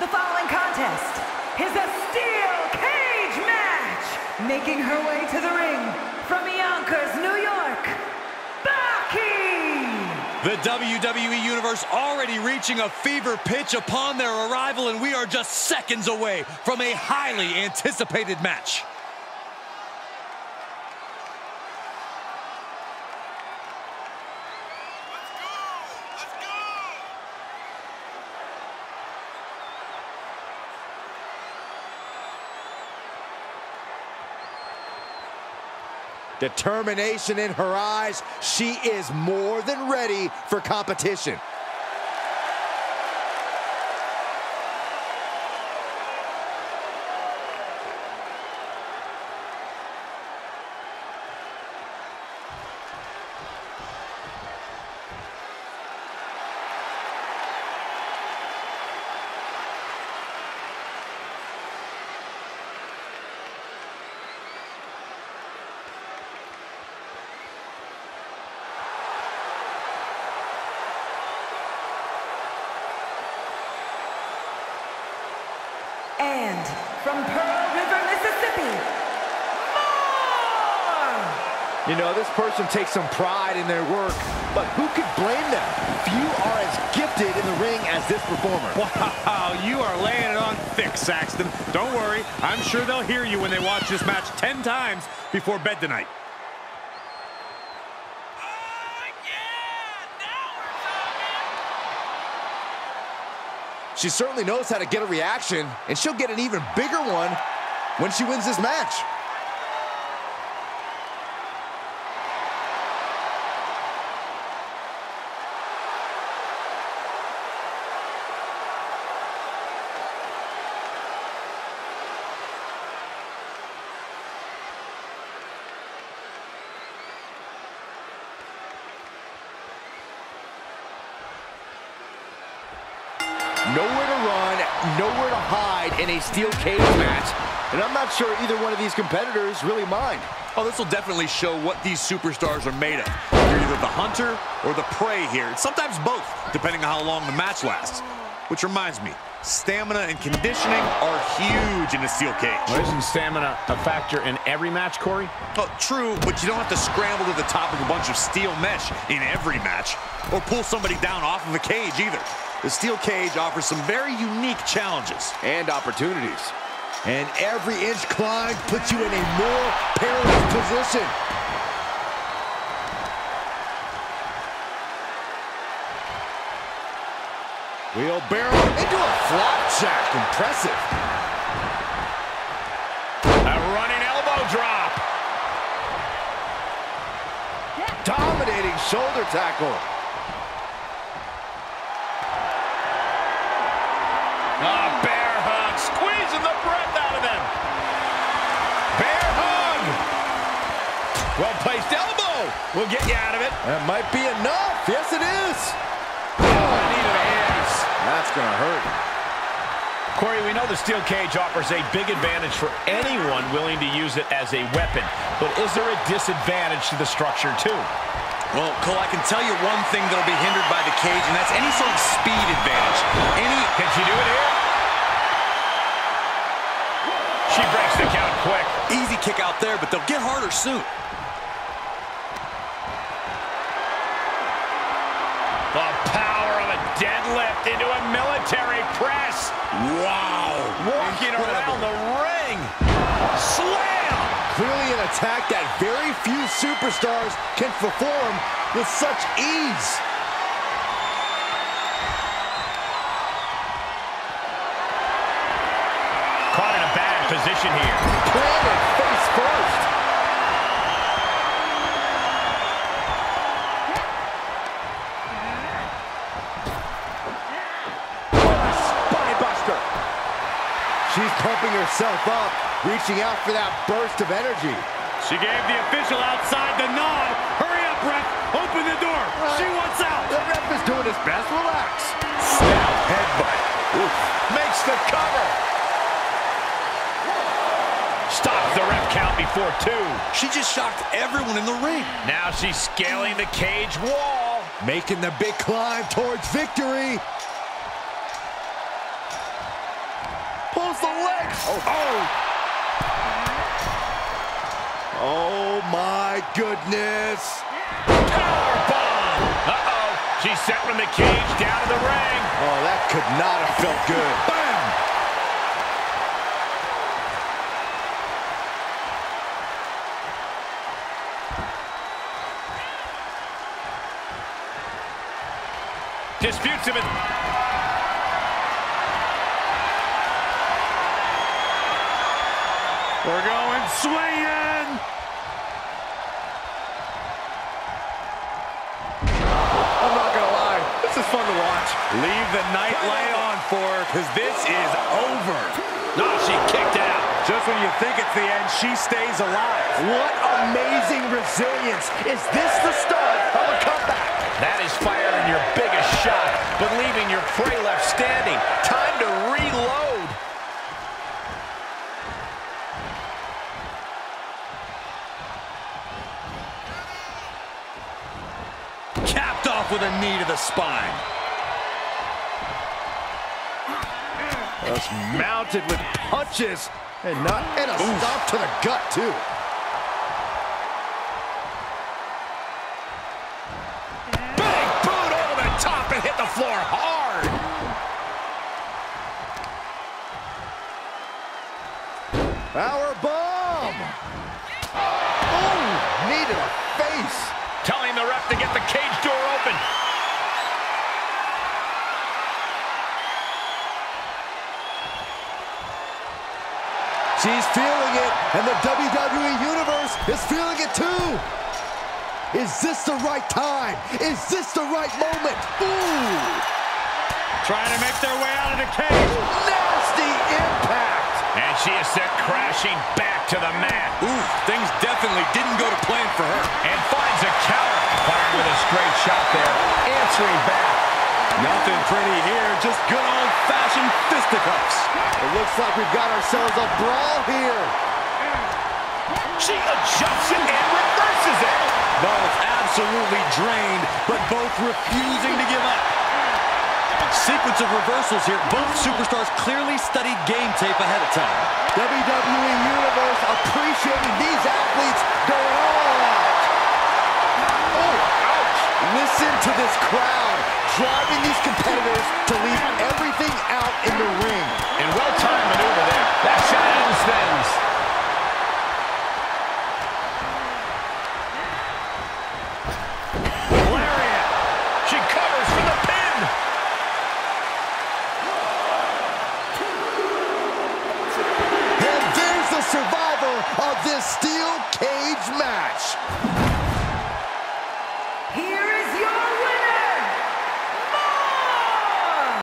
The following contest is a steel cage match. Making her way to the ring from Yonkers, New York, Becky! The WWE Universe already reaching a fever pitch upon their arrival, and we are just seconds away from a highly anticipated match. Determination in her eyes. She is more than ready for competition. And from Pearl River, Mississippi, more! You know, this person takes some pride in their work, but who could blame them? Few are as gifted in the ring as this performer. Wow, you are laying it on thick, Saxton. Don't worry, I'm sure they'll hear you when they watch this match 10 times before bed tonight. She certainly knows how to get a reaction, and she'll get an even bigger one when she wins this match. Nowhere to run, nowhere to hide in a steel cage match. And I'm not sure either one of these competitors really mind. Oh, this will definitely show what these superstars are made of. You're either the hunter or the prey here. and sometimes both, depending on how long the match lasts. Which reminds me, stamina and conditioning are huge in a steel cage. Well, isn't stamina a factor in every match, Corey? Oh, true, but you don't have to scramble to the top of a bunch of steel mesh in every match, or pull somebody down off of a cage either. The steel cage offers some very unique challenges. And opportunities. And every inch climb puts you in a more perilous position. Wheelbarrow into a flapjack. Impressive. A running elbow drop. Dominating shoulder tackle. A bear hug, squeezing the breath out of them. Bear hug. Well-placed elbow will get you out of it. That might be enough. Yes, it is. Oh, I need an ace. That's going to hurt. Corey, we know the steel cage offers a big advantage for anyone willing to use it as a weapon. But is there a disadvantage to the structure, too? Well, Cole, I can tell you one thing that'll be hindered by the cage, and that's any sort of speed advantage. Any... Can she do it here? Out there, but they'll get harder soon. The power of a deadlift into a military press. Wow. Walking Incredible. around the ring. Slam! Clearly an attack that very few superstars can perform with such ease. Caught in a bad position here. Planted pumping herself up, reaching out for that burst of energy. She gave the official outside the nod. Hurry up, ref. Open the door. She wants out. The ref is doing his best. Relax. Snap headbutt. Oof. Makes the cover. Stops the ref count before two. She just shocked everyone in the ring. Now she's scaling the cage wall. Making the big climb towards victory. Nails the leg. Oh. oh. Oh, my goodness. Powerbomb. Uh-oh. She's sent from the cage down to the ring. Oh, that could not have felt good. Bam! Disputes him. We're going swinging. I'm not going to lie. This is fun to watch. Leave the night light on for her, because this is over. No, she kicked out. Just when you think it's the end, she stays alive. What amazing resilience. Is this the start of a comeback? That is firing your biggest shot, but leaving your prey left standing. Time to reload. Off with a knee to the spine. Just mounted with punches and not and a stop to the gut too. Big boot over the top and hit the floor hard. Power bomb. Oh, knee to the face. Telling the ref to get the cage door She's feeling it, and the WWE Universe is feeling it too. Is this the right time? Is this the right moment? Ooh! Trying to make their way out of the cage. Nasty impact! And she is sent crashing back to the mat. Ooh, things definitely didn't go to plan for her. And finds a counter. Firing with a straight shot there. Answering back. Nothing pretty here, just good old-fashioned fisticuffs. It looks like we've got ourselves a brawl here. She adjusts it and reverses it. Both absolutely drained, but both refusing to give up. Sequence of reversals here. Both superstars clearly studied game tape ahead of time. WWE Universe appreciating these athletes going all out. Oh, ouch. Listen to this crowd driving these in the ring. And well-timed maneuver there. That shot ends things. Lariat. She covers for the pin. And there's the survivor of this steel cage match.